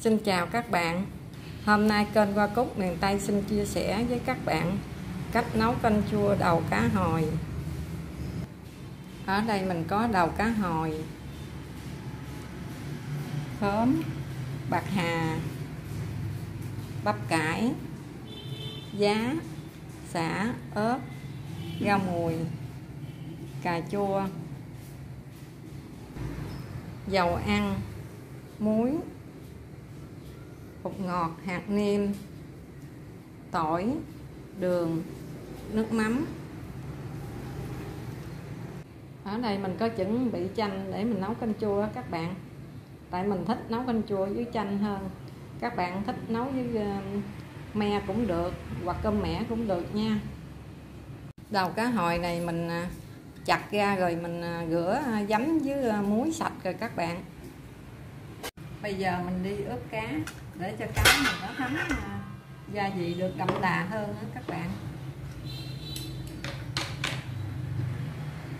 Xin chào các bạn. Hôm nay kênh Hoa Cúc miền Tây xin chia sẻ với các bạn cách nấu canh chua đầu cá hồi. Ở đây mình có đầu cá hồi khóm bạc hà, bắp cải, giá, xả, ớt, rau mùi, cà chua, dầu ăn, muối bột ngọt, hạt nêm, tỏi, đường, nước mắm. Ở đây mình có chuẩn bị chanh để mình nấu canh chua các bạn. Tại mình thích nấu canh chua với chanh hơn. Các bạn thích nấu với ờ, me cũng được, hoặc cơm mẻ cũng được nha. Đầu cá hồi này mình ờ, chặt ra rồi mình ờ, rửa giấm với muối sạch rồi các bạn. Bây giờ mình đi ướp cá để cho cá mình nó thấm à, gia vị được đậm đà hơn đó các bạn.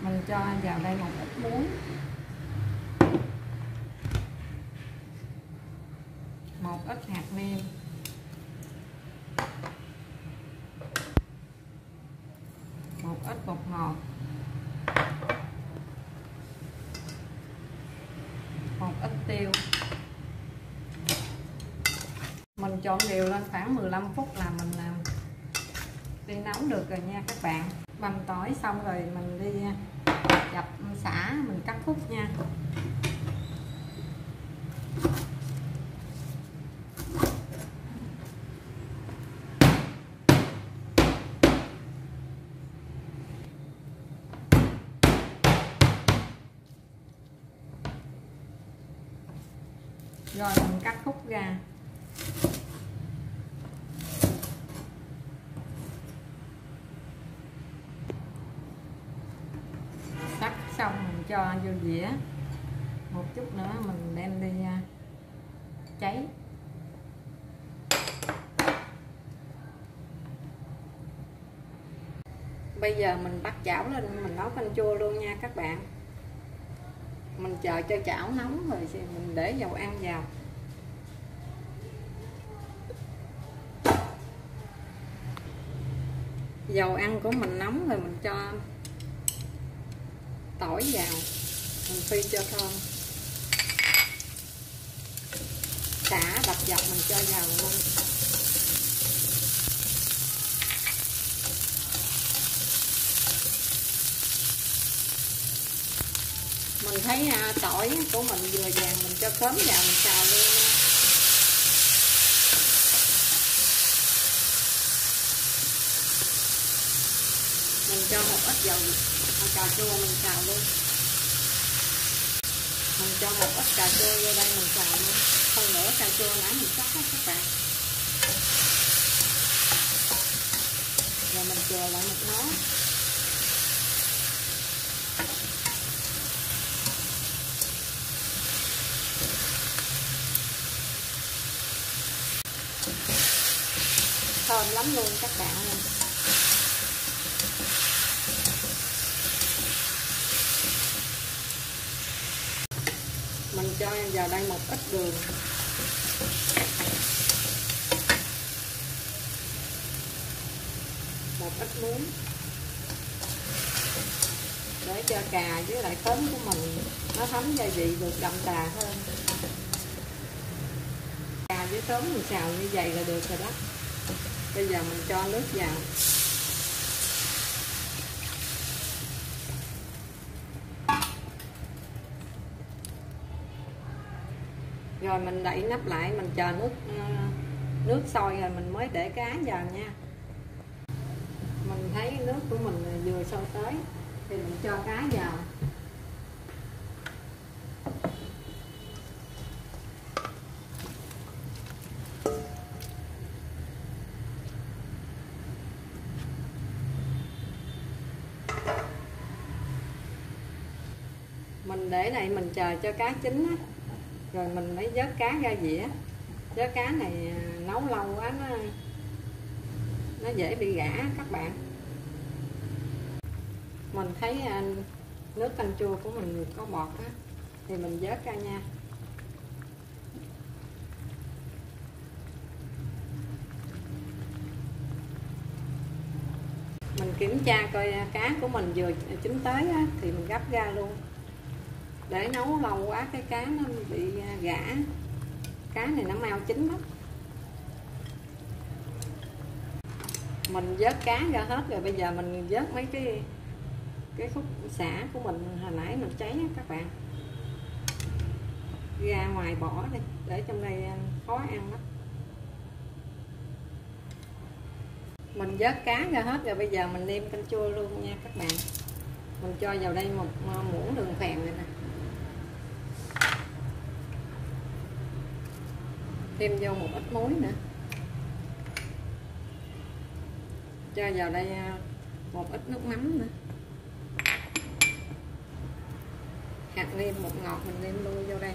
Mình cho vào đây một ít muối. Một ít hạt nêm. Một ít bột ngọt. Một ít tiêu. Mình trộn đều lên khoảng 15 phút là mình làm đi nấu được rồi nha các bạn. Băm tỏi xong rồi mình đi à, dập xả, mình cắt khúc nha. Rồi mình cắt khúc ra cắt xong mình cho vô dĩa. Một chút nữa mình đem đi à, cháy. Bây giờ mình bắt chảo lên, mình nấu canh chua luôn nha các bạn. Mình chờ cho chảo nóng rồi thì mình để dầu ăn vào. Dầu ăn của mình nóng rồi mình cho tỏi vào mình phi cho thơm xả đập dọc mình cho vào luôn. Mình thấy à, tỏi của mình vừa vàng mình cho khóm vào mình xào luôn. Mình cho một ít dầu cà chua mình xào luôn mình cho một ít cà chua vô đây, mình xào luôn. Hơn nữa cà chua, nãy mình cắt hết các bạn. Rồi mình chờ lại một nó thơm lắm luôn các bạn cho em cho vào đây một ít đường. Một ít muối. Để cho cà với lại tớm của mình nó thấm gia vị được đậm đà hơn. Cà với tớm mình xào như vậy là được rồi đó. Bây giờ mình cho nước vào. Rồi mình đậy nắp lại, mình chờ nước ờ, nước sôi rồi mình mới để cá vào nha. Mình thấy nước của mình vừa sôi tới, thì mình cho cá vào. Mình để này mình chờ cho cá chín á rồi mình lấy vớt cá ra dĩa. Vớt cá này à, nấu lâu quá nó nó dễ bị gã các bạn. Mình thấy à, nước canh chua của mình có bọt á thì mình vớt ra nha. Mình kiểm tra coi à, cá của mình vừa chín tới á, thì mình gấp ra luôn. Để nấu lâu quá cái cá nó bị gã. Cá này nó mau chín lắm. Mình vớt cá ra hết rồi, bây giờ mình vớt mấy cái cái khúc xả của mình. Hồi nãy mình cháy á các bạn. Ra ngoài bỏ đi, để trong đây khó ăn lắm. Mình vớt cá ra hết rồi, bây giờ mình nêm canh chua luôn nha các bạn. Mình cho vào đây một muỗng đường phèn này nè. Thêm vô một ít muối nữa. Cho vào đây à, một ít nước mắm nữa. Hạt nêm một ngọt mình nêm luôn vô đây.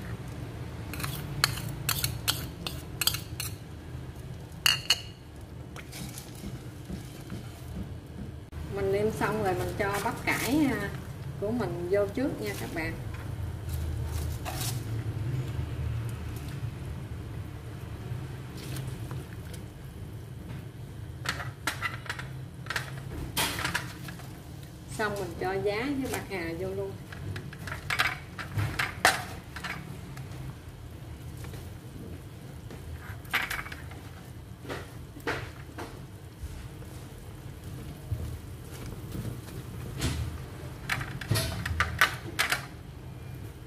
Mình nêm xong rồi mình cho bắp cải à, của mình vô trước nha các bạn. Xong mình cho giá với bạc hà vô luôn.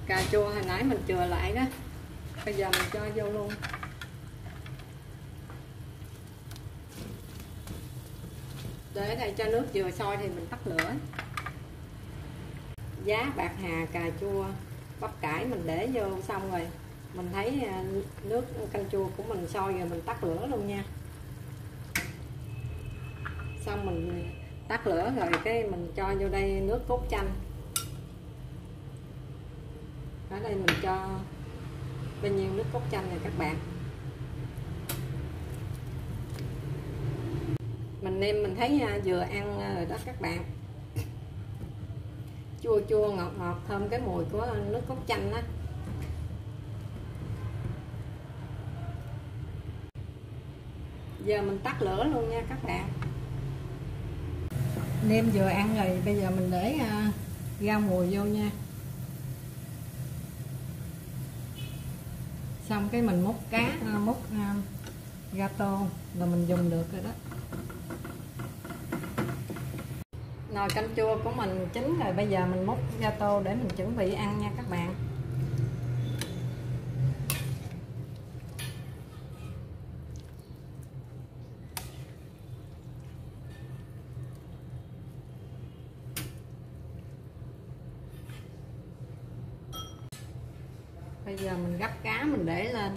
Cà chua hồi nãy mình chừa lại đó. Bây giờ mình cho vô luôn. Để đây cho nước vừa sôi thì mình tắt lửa giá bạc hà cà chua, bắp cải mình để vô xong rồi, mình thấy à, nước canh chua của mình sôi rồi mình tắt lửa luôn nha. Xong mình tắt lửa rồi cái mình cho vô đây nước cốt chanh. Ở đây mình cho bao nhiêu nước cốt chanh này các bạn? Mình nêm mình thấy à, vừa ăn à, rồi đó các bạn chua chua ngọt ngọt thơm cái mùi của nước cốt chanh đó. Giờ mình tắt lửa luôn nha các bạn. Nem vừa ăn rồi bây giờ mình để uh, rau mùi vô nha. Xong cái mình múc cá uh, múc uh, gato là mình dùng được rồi đó. Nồi canh chua của mình chín rồi, bây giờ mình múc gato để mình chuẩn bị ăn nha các bạn. Bây giờ mình gấp cá mình để lên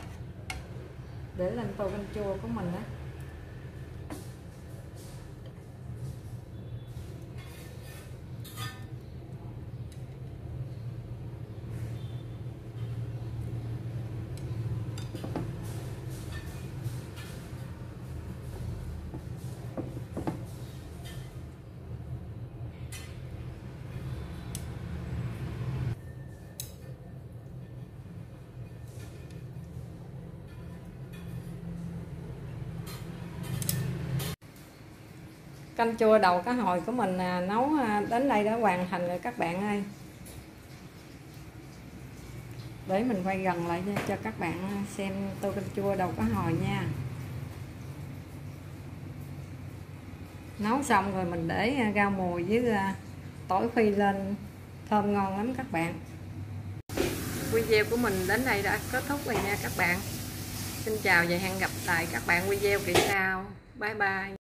để lên tô canh chua của mình đó canh chua đầu cá hồi của mình à, nấu à, đến đây đã hoàn thành rồi các bạn ơi. Để mình quay gần lại cho các bạn à, xem tô canh chua đầu cá hồi nha. Nấu xong rồi mình để rau mùi với tỏi phi lên, thơm ngon lắm các bạn. Video của mình đến đây đã kết thúc rồi nha các bạn. Xin chào và hẹn gặp lại các bạn video kỳ sau. Bye bye.